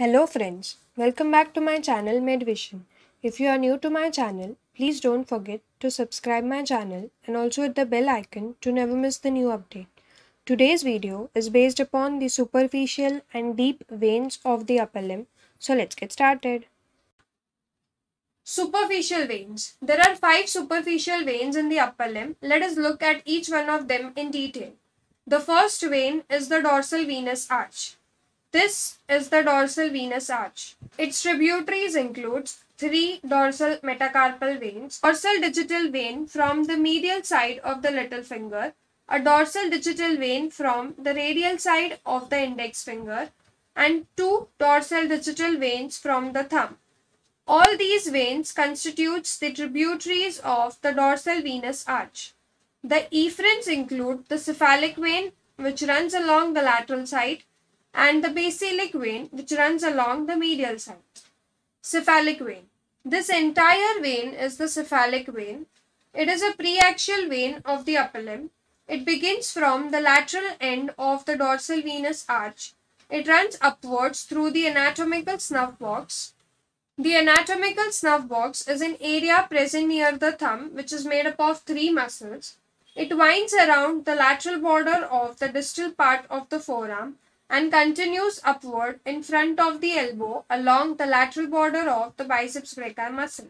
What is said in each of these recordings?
Hello friends, welcome back to my channel MedVision. If you are new to my channel, please don't forget to subscribe my channel and also hit the bell icon to never miss the new update. Today's video is based upon the superficial and deep veins of the upper limb. So let's get started. Superficial veins. There are five superficial veins in the upper limb. Let us look at each one of them in detail. The first vein is the dorsal venous arch. This is the dorsal venous arch. Its tributaries include three dorsal metacarpal veins, dorsal digital vein from the medial side of the little finger, a dorsal digital vein from the radial side of the index finger, and two dorsal digital veins from the thumb. All these veins constitutes the tributaries of the dorsal venous arch. The efferents include the cephalic vein which runs along the lateral side and the basilic vein which runs along the medial side. Cephalic vein. This entire vein is the cephalic vein. It is a preaxial vein of the upper limb. It begins from the lateral end of the dorsal venous arch. It runs upwards through the anatomical snuff box. The anatomical snuff box is an area present near the thumb which is made up of three muscles. It winds around the lateral border of the distal part of the forearm and continues upward in front of the elbow along the lateral border of the biceps brachii muscle.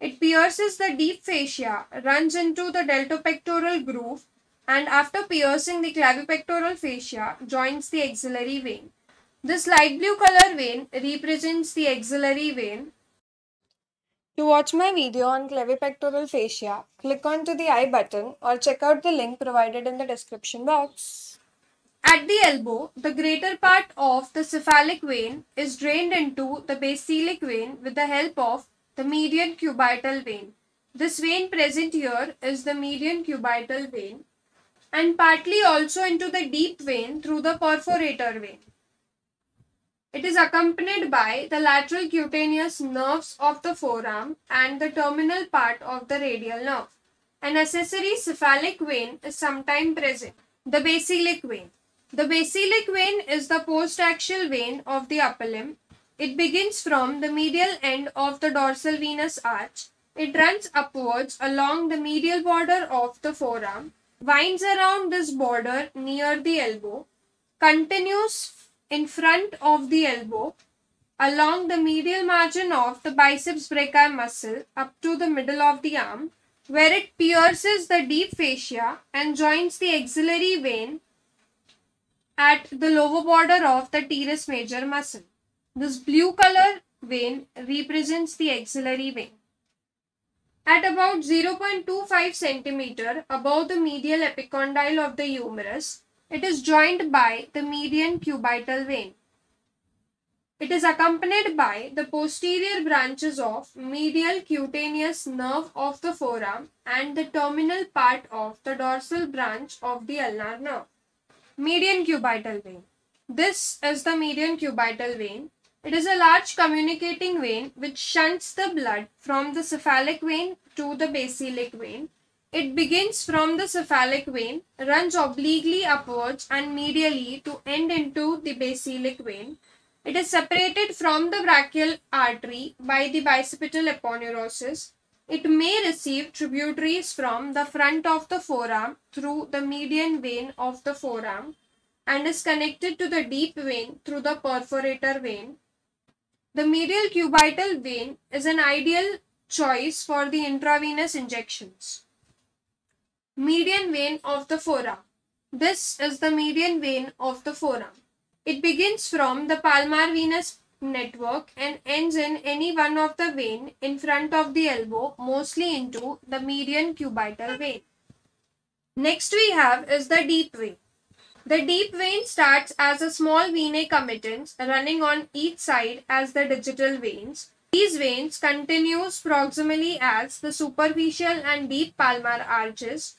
It pierces the deep fascia, runs into the deltopectoral groove, and after piercing the clavipectoral fascia, joins the axillary vein. This light blue color vein represents the axillary vein. To watch my video on clavipectoral fascia, click onto the I button or check out the link provided in the description box. At the elbow, the greater part of the cephalic vein is drained into the basilic vein with the help of the median cubital vein. This vein present here is the median cubital vein and partly also into the deep vein through the perforator vein. It is accompanied by the lateral cutaneous nerves of the forearm and the terminal part of the radial nerve. An accessory cephalic vein is sometimes present. The basilic vein. The basilic vein is the postaxial vein of the upper limb. It begins from the medial end of the dorsal venous arch. It runs upwards along the medial border of the forearm, winds around this border near the elbow, continues in front of the elbow along the medial margin of the biceps brachii muscle up to the middle of the arm where it pierces the deep fascia and joins the axillary vein at the lower border of the teres major muscle. This blue color vein represents the axillary vein. At about 0.25 centimeter above the medial epicondyle of the humerus, it is joined by the median cubital vein. It is accompanied by the posterior branches of medial cutaneous nerve of the forearm and the terminal part of the dorsal branch of the ulnar nerve. Median cubital vein. This is the median cubital vein. It is a large communicating vein which shunts the blood from the cephalic vein to the basilic vein. It begins from the cephalic vein, runs obliquely upwards and medially to end into the basilic vein. It is separated from the brachial artery by the bicipital aponeurosis. It may receive tributaries from the front of the forearm through the median vein of the forearm and is connected to the deep vein through the perforator vein. The medial cubital vein is an ideal choice for the intravenous injections. Median vein of the forearm. This is the median vein of the forearm. It begins from the palmar venous network and ends in any one of the vein in front of the elbow, mostly into the median cubital vein. Next we have is the deep vein. The deep vein starts as a small venae commitans running on each side as the digital veins. These veins continues proximally as the superficial and deep palmar arches.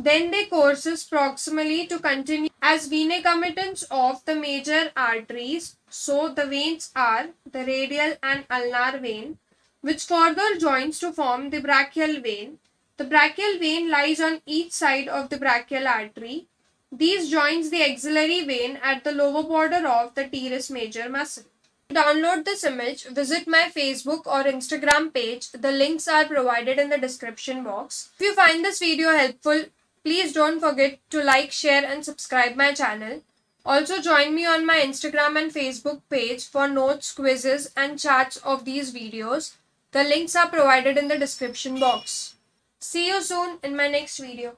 Then they courses proximally to continue as venae commitans of the major arteries. So the veins are the radial and ulnar vein which further joins to form the brachial vein. The brachial vein lies on each side of the brachial artery. These joins the axillary vein at the lower border of the teres major muscle. To download this image, visit my Facebook or Instagram page. The links are provided in the description box. If you find this video helpful, please don't forget to like, share and subscribe my channel. Also join me on my Instagram and Facebook page for notes, quizzes and charts of these videos. The links are provided in the description box. See you soon in my next video.